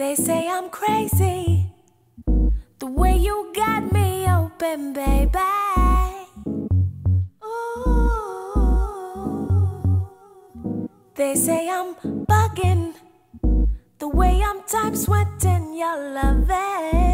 They say I'm crazy. The way you got me open, baby. Ooh. They say I'm bugging. The way I'm time sweating your loving.